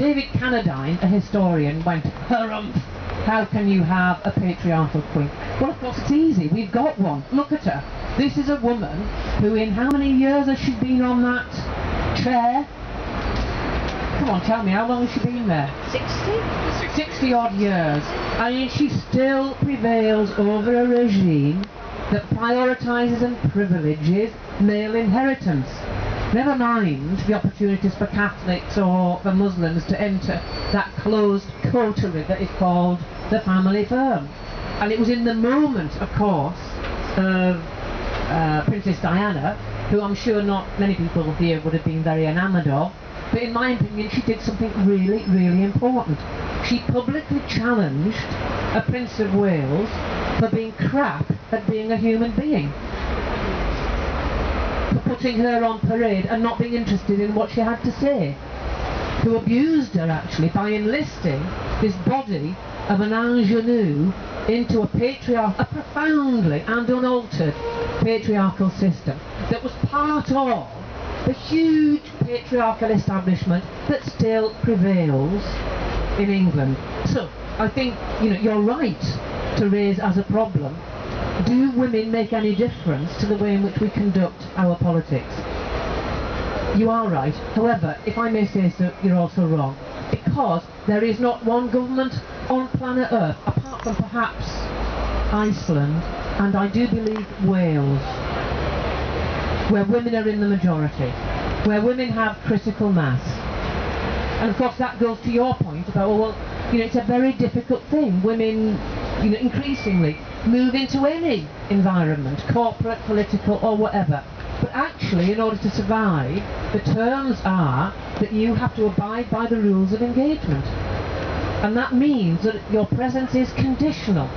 David Cannadine, a historian, went, harumph, how can you have a patriarchal queen? Well, of course, it's easy. We've got one. Look at her. This is a woman who, in how many years has she been on that chair? Come on, tell me, how long has she been there? 60? 60 odd years. I mean, she still prevails over a regime that prioritises and privileges male inheritance. Never mind the opportunities for Catholics or for Muslims to enter that closed coterie that is called the family firm. And it was in the moment, of course, of uh, Princess Diana, who I'm sure not many people here would have been very enamoured of, but in my opinion she did something really, really important. She publicly challenged a Prince of Wales for being crap at being a human being. For putting her on parade and not being interested in what she had to say. Who abused her actually by enlisting this body of an ingenue into a patriarch, a profoundly and unaltered patriarchal system that was part of the huge patriarchal establishment that still prevails in England. So I think you know you're right to raise as a problem. Do women make any difference to the way in which we conduct our politics? You are right. However, if I may say so, you're also wrong. Because there is not one government on planet Earth, apart from perhaps Iceland, and I do believe Wales, where women are in the majority, where women have critical mass. And of course that goes to your point about, well, well, you know, it's a very difficult thing. Women, you know, increasingly move into any environment, corporate, political, or whatever. But actually, in order to survive, the terms are that you have to abide by the rules of engagement. And that means that your presence is conditional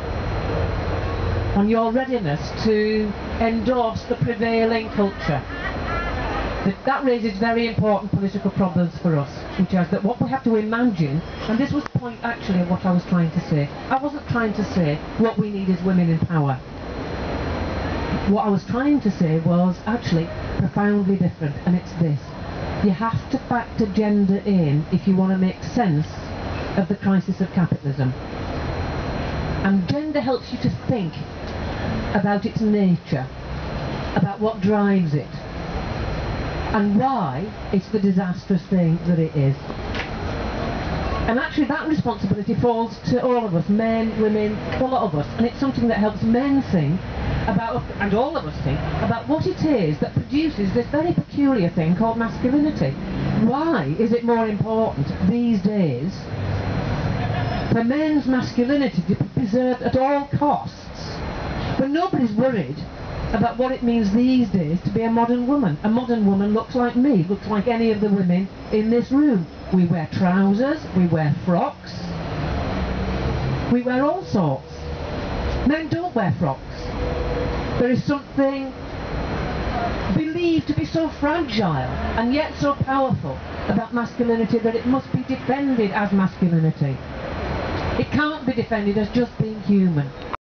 on your readiness to endorse the prevailing culture. That, that raises very important political problems for us, which is that what we have to imagine, and this was the point actually of what I was trying to say. I wasn't trying to say what we need is women in power. What I was trying to say was actually profoundly different, and it's this. You have to factor gender in if you want to make sense of the crisis of capitalism. And gender helps you to think about its nature, about what drives it, and why it's the disastrous thing that it is. And actually that responsibility falls to all of us, men, women, a lot of us, and it's something that helps men think about, and all of us think, about what it is that produces this very peculiar thing called masculinity. Why is it more important these days for men's masculinity to be preserved at all costs but nobody's worried about what it means these days to be a modern woman. A modern woman looks like me, looks like any of the women in this room. We wear trousers, we wear frocks, we wear all sorts. Men don't wear frocks. There is something believed to be so fragile and yet so powerful about masculinity that it must be defended as masculinity. It can't be defended as just being human.